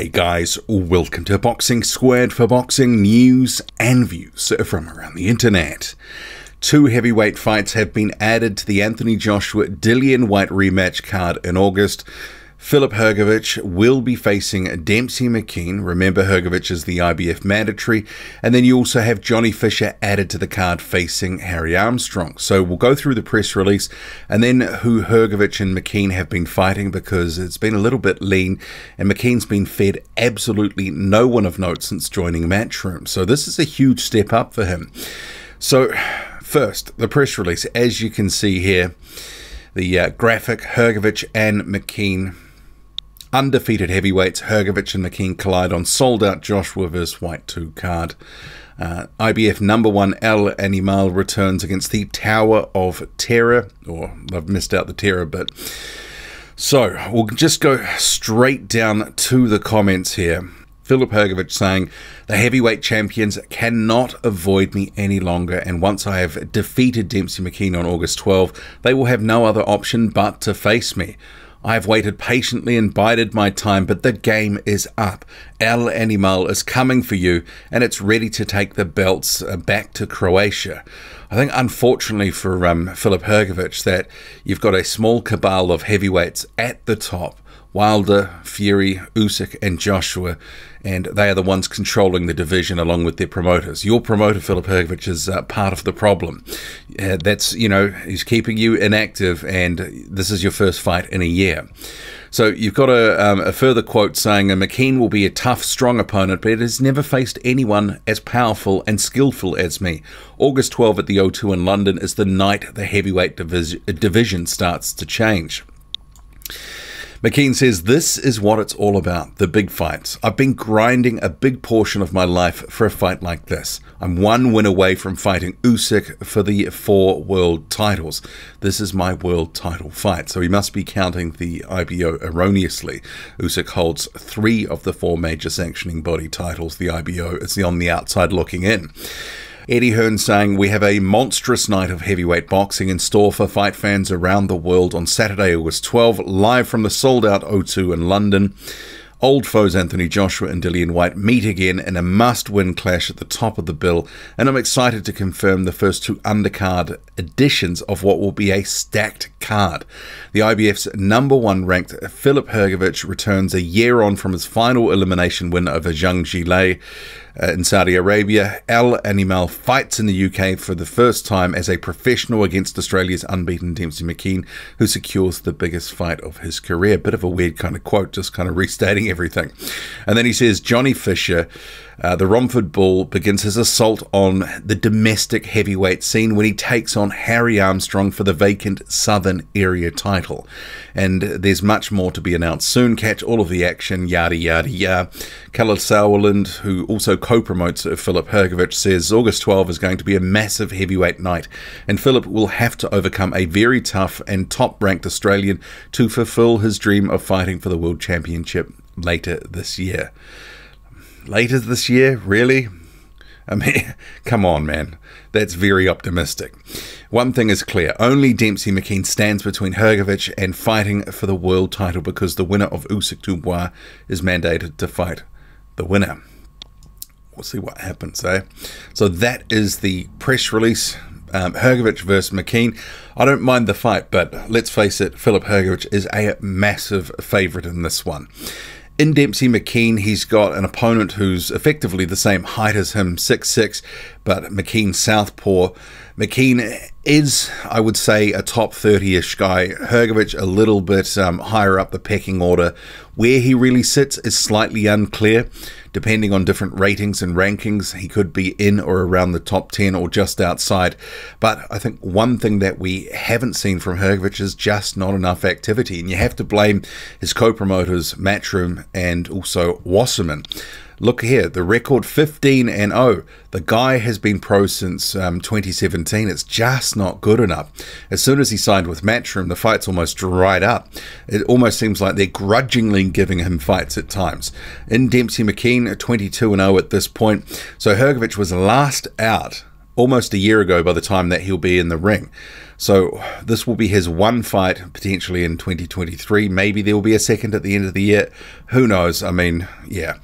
Hey guys, welcome to Boxing Squared for boxing news and views from around the internet. Two heavyweight fights have been added to the Anthony Joshua Dillian Whyte rematch card in August. Filip Hrgovic will be facing Demsey McKean. Remember, Hrgovic is the IBF mandatory. And then you also have Johnny Fisher added to the card facing Harry Armstrong. So we'll go through the press release and then who Hrgovic and McKean have been fighting because it's been a little bit lean and McKean's been fed absolutely no one of note since joining Matchroom. So this is a huge step up for him. So, first, the press release. As you can see here, the uh, graphic Hrgovic and McKean Undefeated heavyweights Hrgovic and McKean collide on sold out Joshua vs. Whyte 2 card. Uh, IBF number one El Animal returns against the Tower of Terror, or I've missed out the terror bit. So we'll just go straight down to the comments here. Filip Hrgovic saying, The heavyweight champions cannot avoid me any longer, and once I have defeated Demsey McKean on August 12, they will have no other option but to face me. I have waited patiently and bided my time, but the game is up. El Animal is coming for you, and it's ready to take the belts uh, back to Croatia. I think, unfortunately for um, Filip Hrgovic, that you've got a small cabal of heavyweights at the top Wilder, Fury, Usyk, and Joshua, and they are the ones controlling the division along with their promoters. Your promoter, Filip Hrgovic, is uh, part of the problem. Uh, that's, you know, he's keeping you inactive, and this is your first fight in a year. So you've got a, um, a further quote saying, McKean will be a tough, strong opponent, but it has never faced anyone as powerful and skillful as me. August 12 at the O2 in London is the night the heavyweight division starts to change. McKean says, This is what it's all about the big fights. I've been grinding a big portion of my life for a fight like this. I'm one win away from fighting Usyk for the four world titles. This is my world title fight. So he must be counting the IBO erroneously. Usyk holds three of the four major sanctioning body titles. The IBO is on the outside looking in. Eddie Hearn saying, We have a monstrous night of heavyweight boxing in store for fight fans around the world on Saturday, August 12, live from the sold out O2 in London. Old foes Anthony Joshua and Dillian Whyte meet again in a must win clash at the top of the bill, and I'm excited to confirm the first two undercard editions of what will be a stacked card. The IBF's number one ranked Filip Hrgovic returns a year on from his final elimination win over Zhang Zhilei. Uh, in Saudi Arabia, El Animal fights in the UK for the first time as a professional against Australia's unbeaten Demsey McKean, who secures the biggest fight of his career. Bit of a weird kind of quote, just kind of restating everything. And then he says Johnny Fisher uh, the Romford Bull begins his assault on the domestic heavyweight scene when he takes on Harry Armstrong for the vacant Southern Area title. And there's much more to be announced soon. Catch all of the action, yada yada yada. Kalle Sauerland, who also co promotes Filip Hrgovic, says August 12 is going to be a massive heavyweight night, and Filip will have to overcome a very tough and top ranked Australian to fulfill his dream of fighting for the World Championship later this year later this year? Really? I mean, come on, man. That's very optimistic. One thing is clear only Demsey McKean stands between Hrgovic and fighting for the world title because the winner of Usyk Dubois is mandated to fight the winner. We'll see what happens, eh? So that is the press release. Um, Hrgovic versus McKean. I don't mind the fight, but let's face it, Philip Hrgovic is a massive favourite in this one. In Demsey McKean, he's got an opponent who's effectively the same height as him, six six, but McKean southpaw. McKean is, I would say, a top 30 ish guy. Hrgovic a little bit um, higher up the pecking order. Where he really sits is slightly unclear. Depending on different ratings and rankings, he could be in or around the top 10 or just outside. But I think one thing that we haven't seen from Hrgovic is just not enough activity. And you have to blame his co promoters, Matchroom and also Wasserman. Look here, the record 15 and 0. The guy has been pro since um, 2017. It's just not good enough. As soon as he signed with Matchroom, the fights almost dried up. It almost seems like they're grudgingly giving him fights at times. In Demsey McKean, 22 and 0 at this point. So Hrgovic was last out almost a year ago by the time that he'll be in the ring. So this will be his one fight potentially in 2023. Maybe there will be a second at the end of the year. Who knows? I mean, yeah.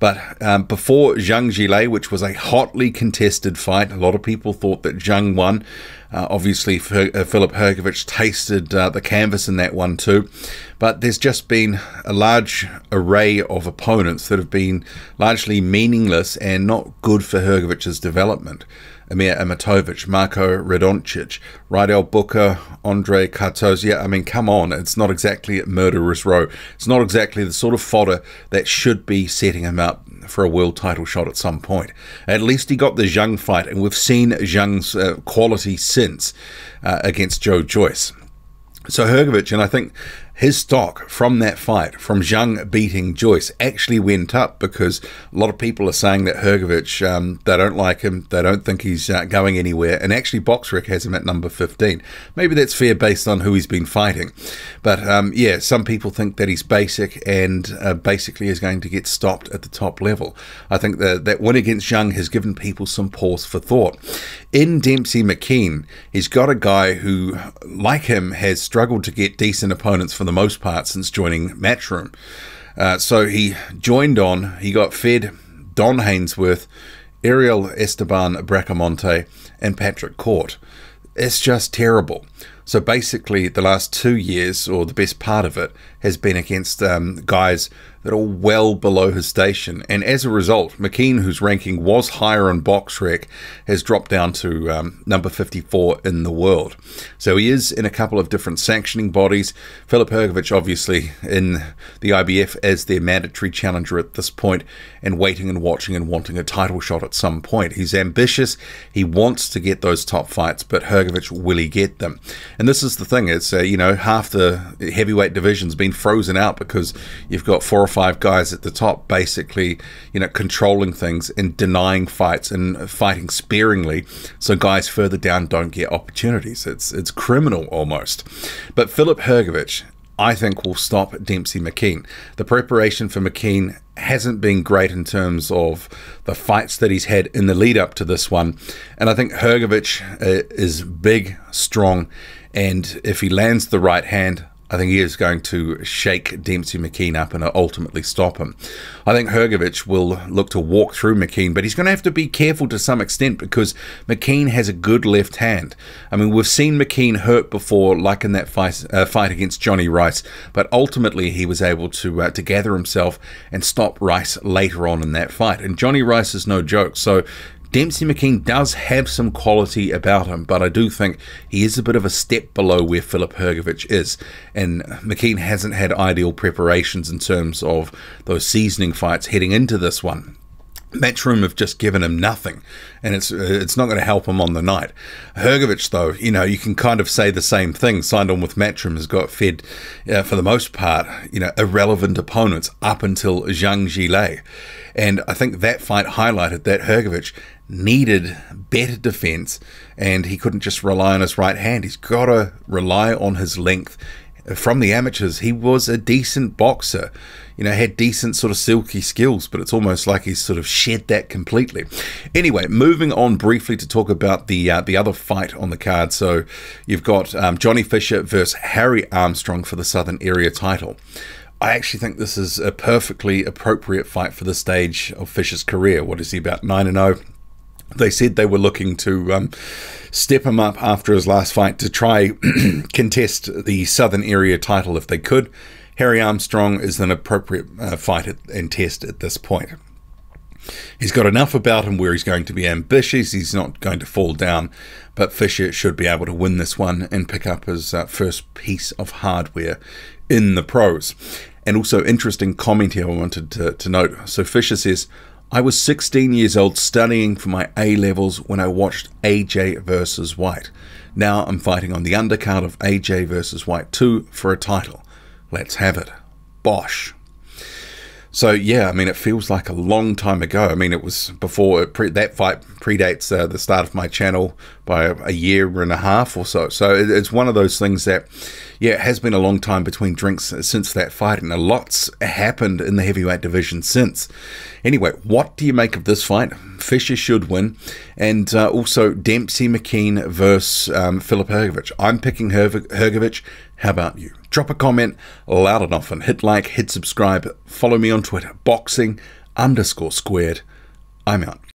But um, before Zhang Zhilei, which was a hotly contested fight, a lot of people thought that Zhang won. Uh, obviously, uh, Filip Hrgovic tasted uh, the canvas in that one too. But there's just been a large array of opponents that have been largely meaningless and not good for Hrgovic's development. Emir Ahmatovic, Marko Radonjic, Booker, Andre Kartozia. I mean, come on, it's not exactly murderer's row. It's not exactly the sort of fodder that should be setting him up for a world title shot at some point. At least he got the Zhang fight, and we've seen Zhang's uh, quality since uh, against Joe Joyce. So Hrgovic, and I think his stock from that fight, from Zhang beating Joyce, actually went up because a lot of people are saying that Hrgovic, um, they don't like him, they don't think he's uh, going anywhere, and actually BoxRec has him at number 15. Maybe that's fair based on who he's been fighting. But um, yeah, some people think that he's basic and uh, basically is going to get stopped at the top level. I think that that win against Zhang has given people some pause for thought. In Demsey McKean, he's got a guy who, like him, has struggled to get decent opponents for the most part since joining Matchroom. Uh, so he joined on, he got fed Don Hainsworth, Ariel Esteban Bracamonte, and Patrick Korte. It's just terrible. So basically, the last two years, or the best part of it, has been against um, guys that are well below his station. And as a result, McKean, whose ranking was higher on BoxRec, has dropped down to um, number 54 in the world. So he is in a couple of different sanctioning bodies. Filip Hrgovic, obviously, in the IBF as their mandatory challenger at this point, and waiting and watching and wanting a title shot at some point. He's ambitious. He wants to get those top fights, but Hrgovic, will he get them? And this is the thing. It's, uh, you know, half the heavyweight division's been frozen out because you've got four or five guys at the top basically, you know, controlling things and denying fights and fighting sparingly so guys further down don't get opportunities. It's it's criminal almost. But Filip Hrgovic, I think will stop Demsey McKean. The preparation for McKean hasn't been great in terms of the fights that he's had in the lead up to this one. And I think Hrgovic uh, is big, strong, and if he lands the right hand, I think he is going to shake Demsey McKean up and ultimately stop him. I think Hrgovic will look to walk through McKean, but he's going to have to be careful to some extent because McKean has a good left hand. I mean, we've seen McKean hurt before, like in that fight, uh, fight against Johnny Rice, but ultimately he was able to uh, to gather himself and stop Rice later on in that fight. And Johnny Rice is no joke, so Demsey McKean does have some quality about him, but I do think he is a bit of a step below where Filip Hrgovic is. And McKean hasn't had ideal preparations in terms of those seasoning fights heading into this one. Matchroom have just given him nothing, and it's uh, it's not going to help him on the night. Hrgovic, though, you know, you can kind of say the same thing. Signed on with Matchroom has got fed, uh, for the most part, you know, irrelevant opponents up until Zhang Zhilei. And I think that fight highlighted that Hrgovic needed better defense and he couldn't just rely on his right hand. He's got to rely on his length. From the amateurs, he was a decent boxer, you know, had decent sort of silky skills, but it's almost like he's sort of shed that completely. Anyway, moving on briefly to talk about the uh, the other fight on the card. So you've got um, Johnny Fisher versus Harry Armstrong for the Southern Area title. I actually think this is a perfectly appropriate fight for the stage of Fisher's career. What is he about nine and zero? They said they were looking to um, step him up after his last fight to try contest the Southern Area title if they could. Harry Armstrong is an appropriate uh, fight at, and test at this point. He's got enough about him where he's going to be ambitious. He's not going to fall down, but Fisher should be able to win this one and pick up his uh, first piece of hardware in the pros. And also, interesting comment here I wanted to, to note. So, Fisher says, I was 16 years old studying for my A levels when I watched AJ versus Whyte. Now I'm fighting on the undercard of AJ versus Whyte 2 for a title. Let's have it. Bosh. So yeah, I mean, it feels like a long time ago. I mean, it was before pre- that fight predates uh, the start of my channel by a, year and a half or so. So it, it's one of those things that yeah, it has been a long time between drinks since that fight, and a lot's happened in the heavyweight division since. Anyway, what do you make of this fight? Fisher should win, and uh, also Demsey McKean versus um, Filip Hrgovic. I'm picking Her- Hrgovic. How about you? Drop a comment loud and often. hit like, hit subscribe. Follow me on Twitter, boxing underscore squared. I'm out.